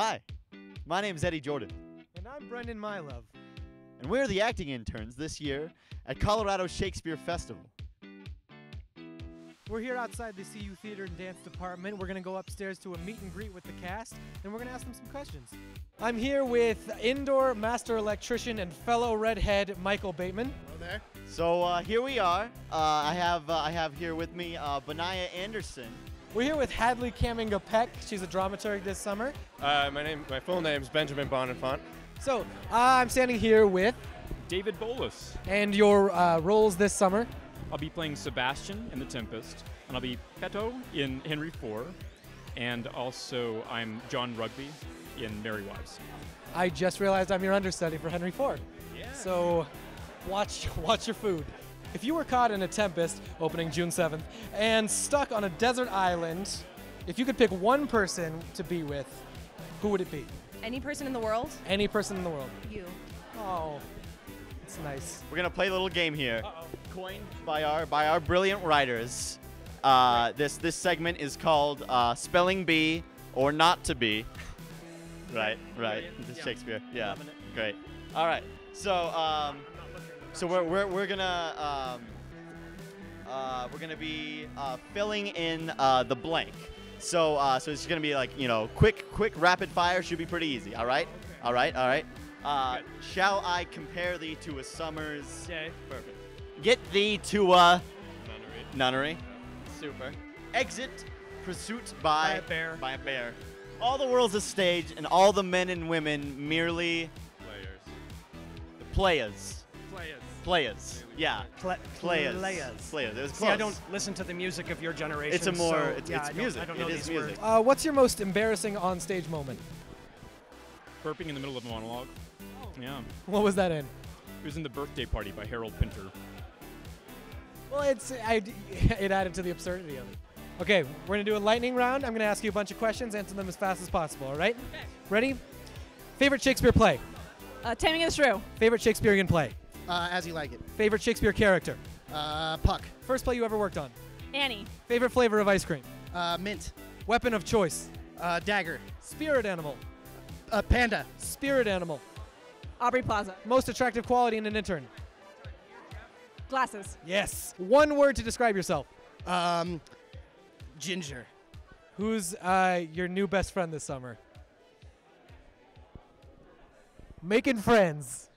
Hi, my name's Eddie Jordan, And I'm Brendan Mylove. and we're the acting interns this year at Colorado Shakespeare Festival. We're here outside the CU Theater and Dance Department. We're going to go upstairs to a meet and greet with the cast, and we're going to ask them some questions. I'm here with indoor master electrician and fellow redhead Michael Bateman. Hello there. So uh, here we are. Uh, I have uh, I have here with me uh, Benaya Anderson. We're here with Hadley Kamminga Peck. She's a dramaturg this summer. Uh, my name, my full name is Benjamin Bonenfant. So I'm standing here with, David Bolus. and your uh, roles this summer. I'll be playing Sebastian in The Tempest, and I'll be Peto in Henry IV, and also I'm John Rugby in Merry Wives. I just realized I'm your understudy for Henry IV. Yeah. So watch watch your food. If you were caught in a tempest opening June 7th and stuck on a desert island, if you could pick one person to be with, who would it be? Any person in the world? Any person in the world. You. Oh, it's nice. We're gonna play a little game here, coined by our by our brilliant writers. Uh, this this segment is called uh, Spelling Bee or Not to Be. right, right. This is Shakespeare. Yeah, great. All right. So um, so we're we're we're gonna um, uh, we're gonna be uh, filling in uh, the blank. So uh, so it's gonna be like you know quick quick rapid fire should be pretty easy. All right. All right. All right. Uh, shall I compare thee to a summer's? Okay, perfect. Get thee to a nunnery. Super. Exit pursuit by, By a bear. By a bear. All the world's a stage, and all the men and women merely Players. the players. Players. Players. Yeah. Pla- Players. Players. Players. It was See, I don't listen to the music of your generation. It's a more- so, it's- yeah, it's I don't- music. I don't It know is music. Uh, what's your most embarrassing on-stage moment? Burping in the middle of a monologue. Yeah. What was that in? It was in The Birthday Party by Harold Pinter. Well, it's I, it added to the absurdity of it. Okay, we're gonna do a lightning round. I'm gonna ask you a bunch of questions, answer them as fast as possible. All right? Okay. Ready? Favorite Shakespeare play? Uh, Taming of the Shrew. Favorite Shakespearean play? Uh, as you like it. Favorite Shakespeare character? Uh, puck. First play you ever worked on? Annie. Favorite flavor of ice cream? Uh, mint. Weapon of choice? Uh, dagger. Spirit animal? Uh, panda. Spirit animal. Aubrey Plaza. Most attractive quality in an intern? Glasses. Yes. One word to describe yourself. Um, ginger. Who's uh, your new best friend this summer? Making friends.